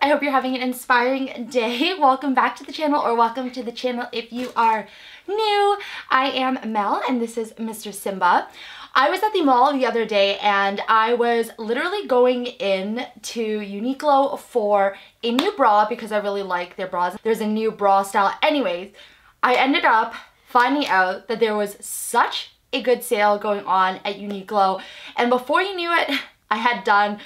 I hope you're having an inspiring day. Welcome back to the channel or welcome to the channel if you are new. I am Mel and this is Mr. Simba. I was at the mall the other day and I was literally going in to Uniqlo for a new bra because I really like their bras. There's a new bra style. Anyways, I ended up finding out that there was such a good sale going on at Uniqlo and before you knew it, I had done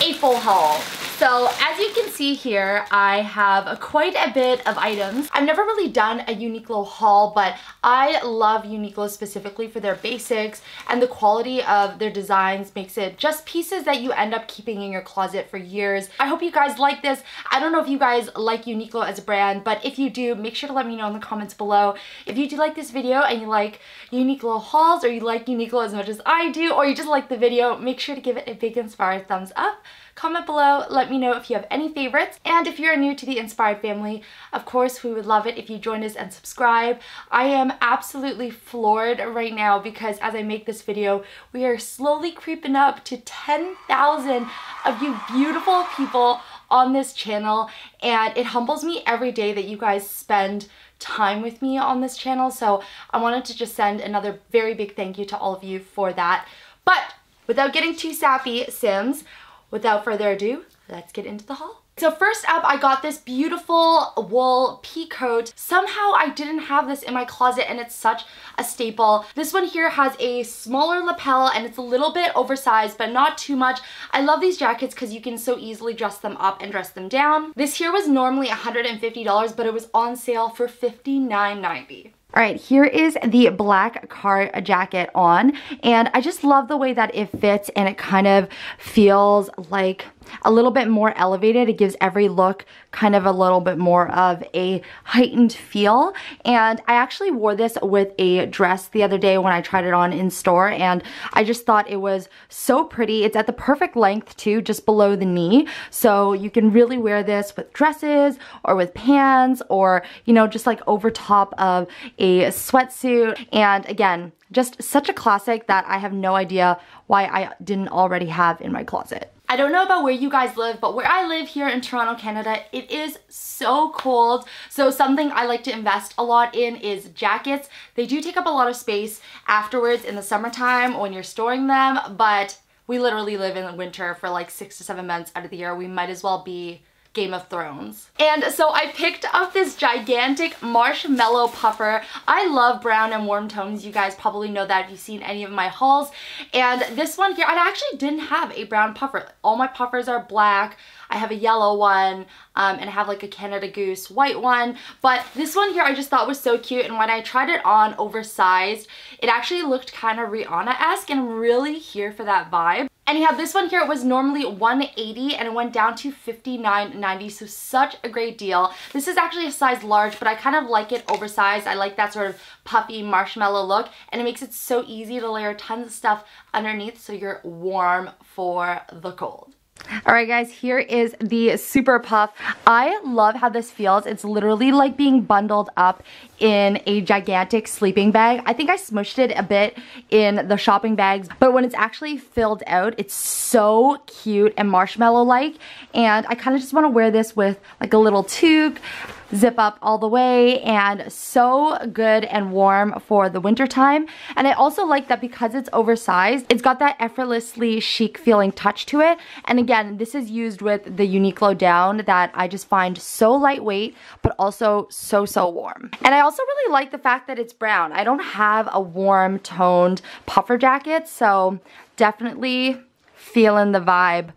a full haul. So as you can see here, I have quite a bit of items. I've never really done a Uniqlo haul, but I love Uniqlo specifically for their basics and the quality of their designs makes it just pieces that you end up keeping in your closet for years. I hope you guys like this. I don't know if you guys like Uniqlo as a brand, but if you do, make sure to let me know in the comments below. If you do like this video and you like Uniqlo hauls or you like Uniqlo as much as I do, or you just like the video, make sure to give it a big inspired thumbs up. Comment below, let me know if you have any favorites. And if you're new to the Inspired family, of course, we would love it if you join us and subscribe. I am absolutely floored right now because as I make this video, we are slowly creeping up to 10,000 of you beautiful people on this channel. And it humbles me every day that you guys spend time with me on this channel. So I wanted to just send another very big thank you to all of you for that. But without getting too sappy, Sims, without further ado, let's get into the haul. So first up, I got this beautiful wool pea coat. Somehow I didn't have this in my closet and it's such a staple. This one here has a smaller lapel and it's a little bit oversized, but not too much. I love these jackets because you can so easily dress them up and dress them down. This here was normally $150, but it was on sale for $59.90. All right, here is the black car jacket on, and I just love the way that it fits and it kind of feels like a little bit more elevated. It gives every look kind of a little bit more of a heightened feel. And I actually wore this with a dress the other day when I tried it on in store and I just thought it was so pretty. It's at the perfect length too, just below the knee. So you can really wear this with dresses or with pants or, you know, just like over top of a sweatsuit. And again, just such a classic that I have no idea why I didn't already have in my closet. I don't know about where you guys live, but where I live here in Toronto, Canada, it is so cold. So something I like to invest a lot in is jackets. They do take up a lot of space afterwards in the summertime when you're storing them, but we literally live in the winter for like six to seven months out of the year. We might as well be Game of Thrones. And so I picked up this gigantic marshmallow puffer. I love brown and warm tones. You guys probably know that if you've seen any of my hauls. And this one here, I actually didn't have a brown puffer. All my puffers are black. I have a yellow one um, and I have like a Canada Goose white one. But this one here I just thought was so cute and when I tried it on oversized, it actually looked kind of Rihanna-esque and I'm really here for that vibe. Anyhow, this one here was normally 180 and it went down to 59.90, so such a great deal. This is actually a size large, but I kind of like it oversized. I like that sort of puffy marshmallow look, and it makes it so easy to layer tons of stuff underneath so you're warm for the cold. All right, guys, here is the Super Puff. I love how this feels. It's literally like being bundled up in a gigantic sleeping bag. I think I smushed it a bit in the shopping bags, but when it's actually filled out, it's so cute and marshmallow-like. And I kind of just want to wear this with like a little toque, zip up all the way and so good and warm for the winter time. And I also like that because it's oversized, it's got that effortlessly chic feeling touch to it. And again, this is used with the Uniqlo down that I just find so lightweight, but also so, so warm. And I also really like the fact that it's brown. I don't have a warm toned puffer jacket, so definitely feeling the vibe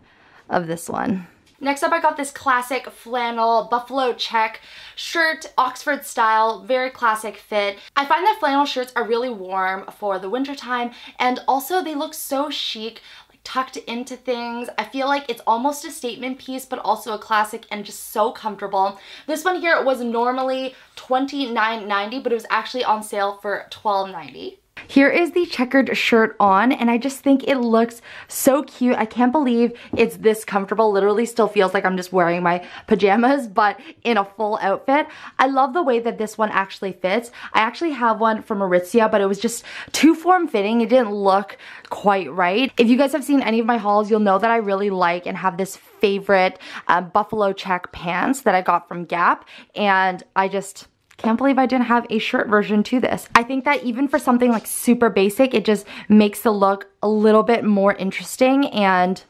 of this one. Next up, I got this classic flannel buffalo check shirt, Oxford style, very classic fit. I find that flannel shirts are really warm for the winter time, and also they look so chic tucked into things. I feel like it's almost a statement piece, but also a classic and just so comfortable. This one here was normally $29.90, but it was actually on sale for $12.90. Here is the checkered shirt on and I just think it looks so cute. I can't believe it's this comfortable. Literally still feels like I'm just wearing my pajamas but in a full outfit. I love the way that this one actually fits. I actually have one from Aritzia but it was just too form fitting. It didn't look quite right. If you guys have seen any of my hauls, you'll know that I really like and have this favorite uh, buffalo check pants that I got from Gap and I just can't believe I didn't have a shirt version to this. I think that even for something like super basic, it just makes the look a little bit more interesting and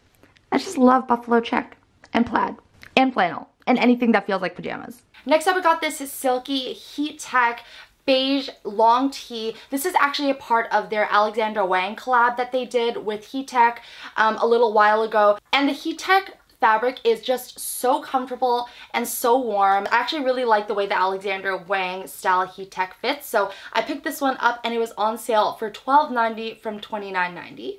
I just love buffalo check and plaid and flannel and anything that feels like pajamas. Next up, I got this silky Heat Tech beige long tee. This is actually a part of their Alexander Wang collab that they did with Heattech um, a little while ago. And the Heattech fabric is just so comfortable and so warm. I actually really like the way the Alexander Wang style Heat Tech fits. So I picked this one up and it was on sale for $12.90 from $29.90.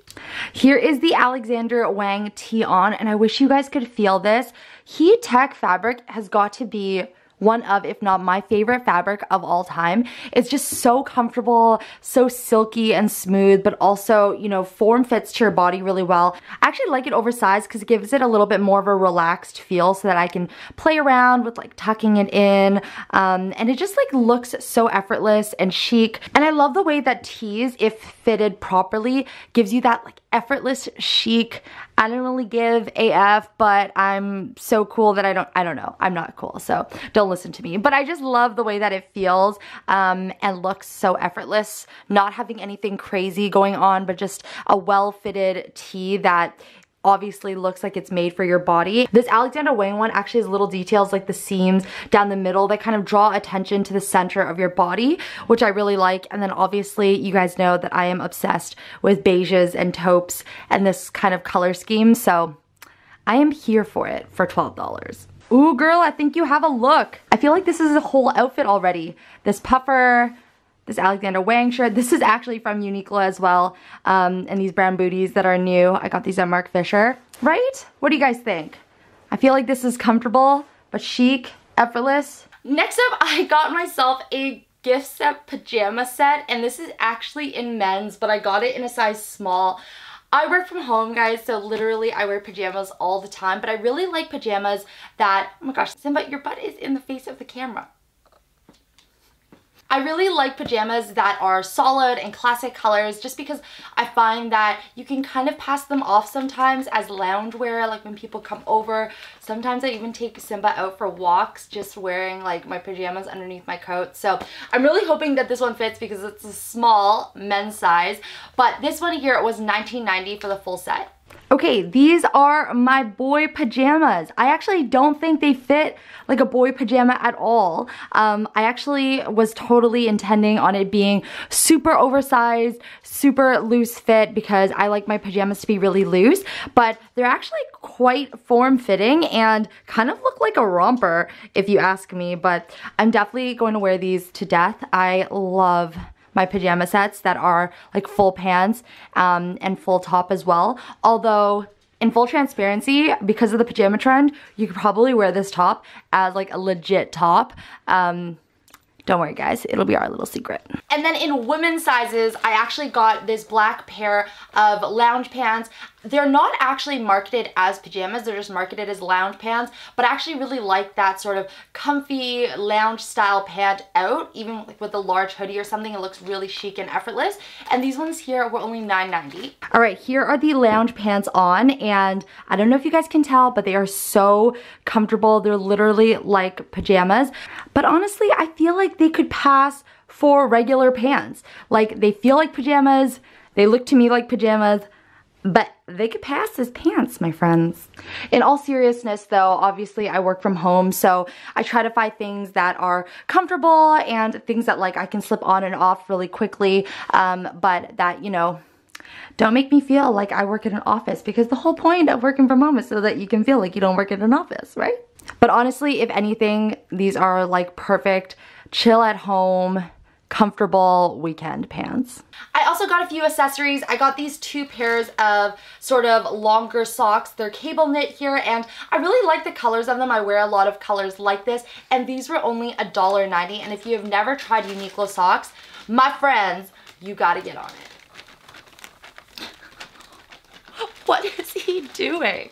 Here is the Alexander Wang tee on and I wish you guys could feel this. Heat Tech fabric has got to be one of, if not my favorite fabric of all time. It's just so comfortable, so silky and smooth, but also, you know, form fits to your body really well. I actually like it oversized because it gives it a little bit more of a relaxed feel so that I can play around with like tucking it in. Um, and it just like looks so effortless and chic. And I love the way that tees, if fitted properly, gives you that like effortless chic I don't really give AF, but I'm so cool that I don't, I don't know. I'm not cool, so don't listen to me. But I just love the way that it feels um, and looks so effortless, not having anything crazy going on, but just a well-fitted tee that obviously looks like it's made for your body. This Alexander Wang one actually has little details like the seams down the middle that kind of draw attention to the center of your body, which I really like. And then obviously you guys know that I am obsessed with beiges and taupes and this kind of color scheme. So I am here for it for $12. Ooh, girl, I think you have a look. I feel like this is a whole outfit already. This puffer, this Alexander Wang shirt. This is actually from Uniqlo as well. Um, and these brown booties that are new. I got these at Marc Fisher. Right? What do you guys think? I feel like this is comfortable, but chic, effortless. Next up, I got myself a gift set pajama set. And this is actually in men's, but I got it in a size small. I work from home, guys, so literally I wear pajamas all the time, but I really like pajamas that, oh my gosh, Simba, your butt is in the face of the camera. I really like pajamas that are solid and classic colors just because I find that you can kind of pass them off sometimes as loungewear like when people come over. Sometimes I even take Simba out for walks just wearing like my pajamas underneath my coat. So I'm really hoping that this one fits because it's a small men's size. But this one here was $19.90 for the full set. Okay, these are my boy pajamas. I actually don't think they fit like a boy pajama at all. Um, I actually was totally intending on it being super oversized, super loose fit because I like my pajamas to be really loose, but they're actually quite form-fitting and kind of look like a romper if you ask me, but I'm definitely going to wear these to death. I love my pajama sets that are like full pants um, and full top as well. Although in full transparency, because of the pajama trend, you could probably wear this top as like a legit top. Um, don't worry guys, it'll be our little secret. And then in women's sizes, I actually got this black pair of lounge pants. They're not actually marketed as pajamas, they're just marketed as lounge pants, but I actually really like that sort of comfy lounge style pant out, even like with a large hoodie or something, it looks really chic and effortless. And these ones here were only $9.90. All right, here are the lounge pants on, and I don't know if you guys can tell, but they are so comfortable. They're literally like pajamas. But honestly, I feel like they could pass for regular pants. Like they feel like pajamas, they look to me like pajamas, but they could pass as pants, my friends. In all seriousness though, obviously I work from home, so I try to find things that are comfortable and things that like I can slip on and off really quickly, um, but that, you know, don't make me feel like I work in an office because the whole point of working from home is so that you can feel like you don't work in an office, right? But honestly, if anything, these are like perfect chill at home, comfortable weekend pants. I also got a few accessories. I got these two pairs of sort of longer socks. They're cable knit here and I really like the colors of them. I wear a lot of colors like this and these were only $1.90 and if you have never tried Uniqlo socks, my friends, you gotta get on it. what is he doing?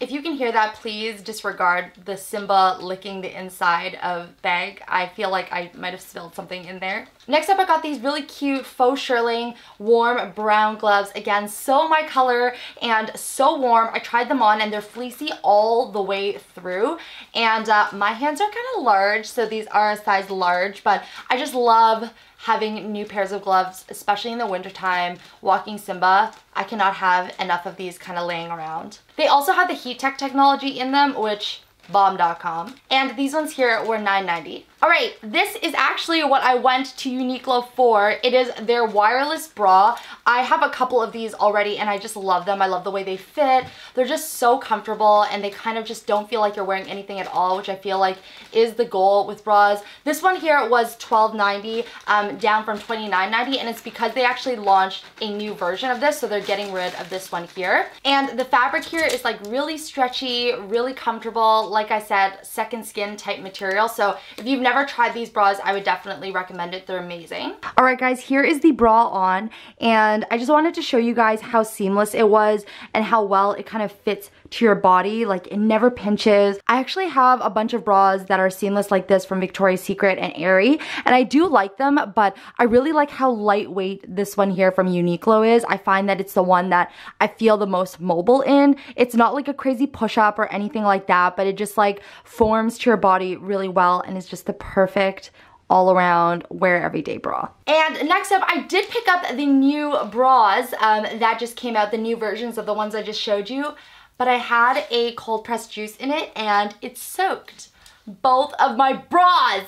If you can hear that, please disregard the Simba licking the inside of bag. I feel like I might have spilled something in there. Next up, I got these really cute faux shearling warm brown gloves. Again, so my color and so warm. I tried them on and they're fleecy all the way through. And uh, my hands are kind of large, so these are a size large, but I just love having new pairs of gloves, especially in the wintertime, walking Simba. I cannot have enough of these kind of laying around. They also have the heat tech technology in them, which bomb.com. And these ones here were $9.90. All right, this is actually what I went to Uniqlo for. It is their wireless bra. I have a couple of these already and I just love them. I love the way they fit. They're just so comfortable and they kind of just don't feel like you're wearing anything at all, which I feel like is the goal with bras. This one here was $12.90, um, down from $29.90 and it's because they actually launched a new version of this, so they're getting rid of this one here. And the fabric here is like really stretchy, really comfortable. Like I said, second skin type material. So if you've never tried these bras, I would definitely recommend it. They're amazing. All right, guys, here is the bra on, and I just wanted to show you guys how seamless it was and how well it kind of fits to your body. Like it never pinches. I actually have a bunch of bras that are seamless like this from Victoria's Secret and Aerie, and I do like them, but I really like how lightweight this one here from Uniqlo is. I find that it's the one that I feel the most mobile in. It's not like a crazy push-up or anything like that, but it just like forms to your body really well and is just the perfect all around wear everyday bra. And next up, I did pick up the new bras um, that just came out, the new versions of the ones I just showed you, but I had a cold pressed juice in it and it soaked both of my bras.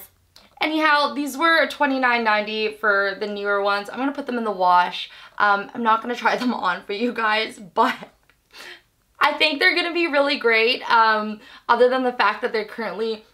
Anyhow, these were $29.90 for the newer ones. I'm gonna put them in the wash. Um, I'm not gonna try them on for you guys, but I think they're gonna be really great, um, other than the fact that they're currently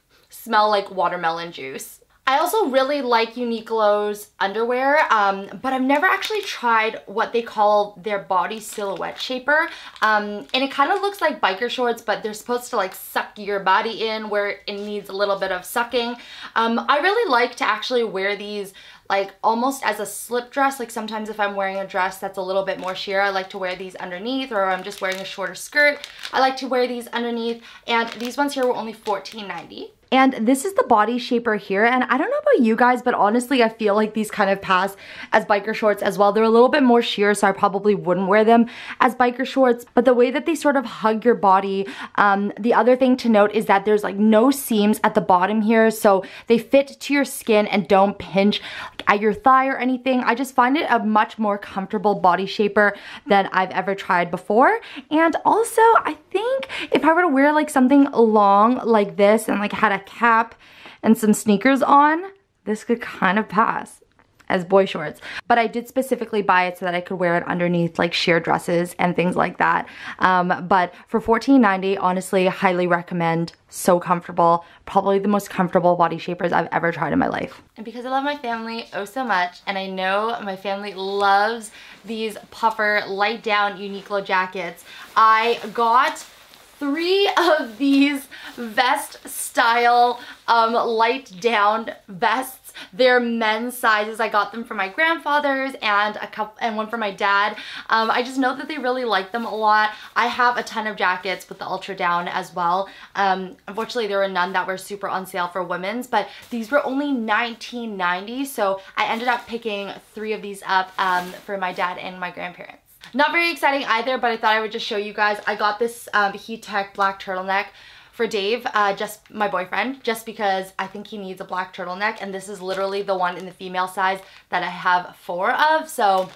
smell like watermelon juice. I also really like Uniqlo's underwear, um, but I've never actually tried what they call their body silhouette shaper. Um, and it kind of looks like biker shorts, but they're supposed to like suck your body in where it needs a little bit of sucking. Um, I really like to actually wear these like almost as a slip dress. Like sometimes if I'm wearing a dress that's a little bit more sheer, I like to wear these underneath or I'm just wearing a shorter skirt. I like to wear these underneath and these ones here were only $14.90. And this is the body shaper here. And I don't know about you guys, but honestly, I feel like these kind of pass as biker shorts as well. They're a little bit more sheer, so I probably wouldn't wear them as biker shorts. But the way that they sort of hug your body, um, the other thing to note is that there's like no seams at the bottom here. So they fit to your skin and don't pinch at your thigh or anything. I just find it a much more comfortable body shaper than I've ever tried before. And also, I think if I were to wear like something long like this and like had a cap and some sneakers on, this could kind of pass as boy shorts. But I did specifically buy it so that I could wear it underneath like sheer dresses and things like that. Um, but for $14.90, honestly, highly recommend. So comfortable. Probably the most comfortable body shapers I've ever tried in my life. And because I love my family oh so much, and I know my family loves these puffer light down Uniqlo jackets, I got three of these vest style um, light down vests. They're men's sizes. I got them for my grandfather's and a couple and one for my dad. Um, I just know that they really like them a lot. I have a ton of jackets with the ultra down as well. Um, unfortunately, there were none that were super on sale for women's, but these were only $19.90. So I ended up picking three of these up um, for my dad and my grandparents. Not very exciting either, but I thought I would just show you guys. I got this um, Heat Tech black turtleneck for Dave, uh, just my boyfriend, just because I think he needs a black turtleneck, and this is literally the one in the female size that I have four of, so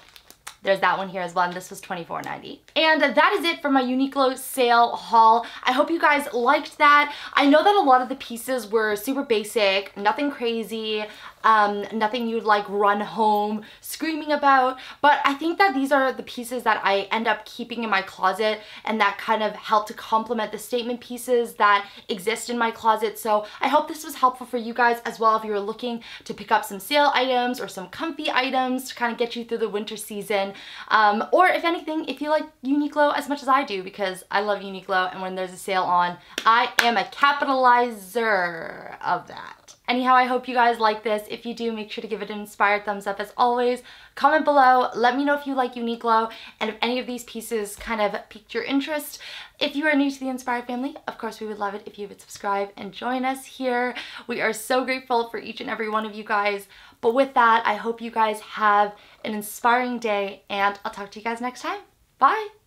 there's that one here as well, and this was $24.90. And that is it for my Uniqlo sale haul. I hope you guys liked that. I know that a lot of the pieces were super basic, nothing crazy um, nothing you'd like run home screaming about. But I think that these are the pieces that I end up keeping in my closet and that kind of help to complement the statement pieces that exist in my closet. So I hope this was helpful for you guys as well if you're looking to pick up some sale items or some comfy items to kind of get you through the winter season. Um, or if anything, if you like Uniqlo as much as I do because I love Uniqlo and when there's a sale on, I am a capitalizer of that. Anyhow, I hope you guys like this. If you do, make sure to give it an inspired thumbs up as always. Comment below. Let me know if you like Uniqlo and if any of these pieces kind of piqued your interest. If you are new to the Inspired family, of course, we would love it if you would subscribe and join us here. We are so grateful for each and every one of you guys. But with that, I hope you guys have an inspiring day and I'll talk to you guys next time. Bye!